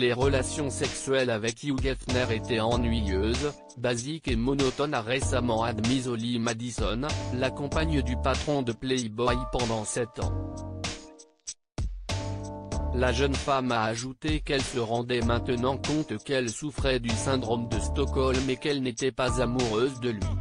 Les relations sexuelles avec Hugh Hefner étaient ennuyeuses, basiques et monotones a récemment admis Holly Madison, la compagne du patron de Playboy pendant 7 ans. La jeune femme a ajouté qu'elle se rendait maintenant compte qu'elle souffrait du syndrome de Stockholm et qu'elle n'était pas amoureuse de lui.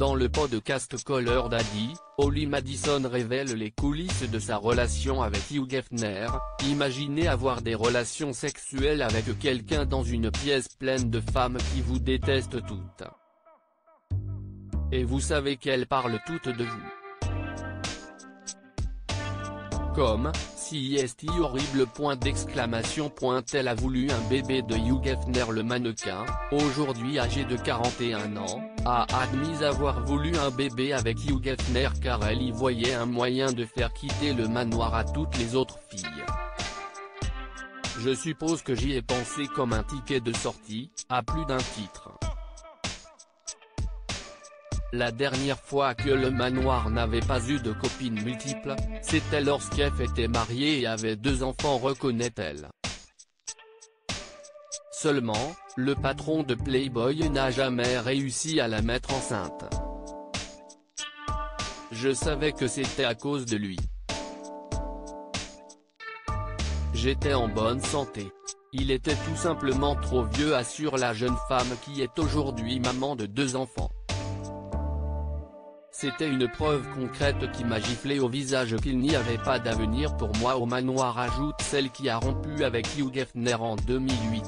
Dans le podcast Color Daddy, Holly Madison révèle les coulisses de sa relation avec Hugh Hefner, imaginez avoir des relations sexuelles avec quelqu'un dans une pièce pleine de femmes qui vous détestent toutes. Et vous savez qu'elles parlent toutes de vous. Comme, si est horrible point d'exclamation elle a voulu un bébé de Hugh Hefner le mannequin, aujourd'hui âgé de 41 ans, a admis avoir voulu un bébé avec Hugh Hefner car elle y voyait un moyen de faire quitter le manoir à toutes les autres filles. Je suppose que j'y ai pensé comme un ticket de sortie, à plus d'un titre. La dernière fois que le manoir n'avait pas eu de copines multiples, c'était lorsqu'Ef était mariée et avait deux enfants reconnaît-elle. Seulement, le patron de Playboy n'a jamais réussi à la mettre enceinte. Je savais que c'était à cause de lui. J'étais en bonne santé. Il était tout simplement trop vieux assure la jeune femme qui est aujourd'hui maman de deux enfants. C'était une preuve concrète qui m'a giflé au visage qu'il n'y avait pas d'avenir pour moi au manoir ajoute celle qui a rompu avec Hugh Hefner en 2008.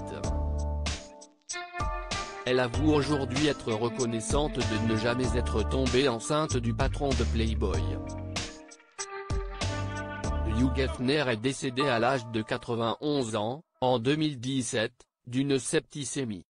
Elle avoue aujourd'hui être reconnaissante de ne jamais être tombée enceinte du patron de Playboy. Hugh Hefner est décédé à l'âge de 91 ans, en 2017, d'une septicémie.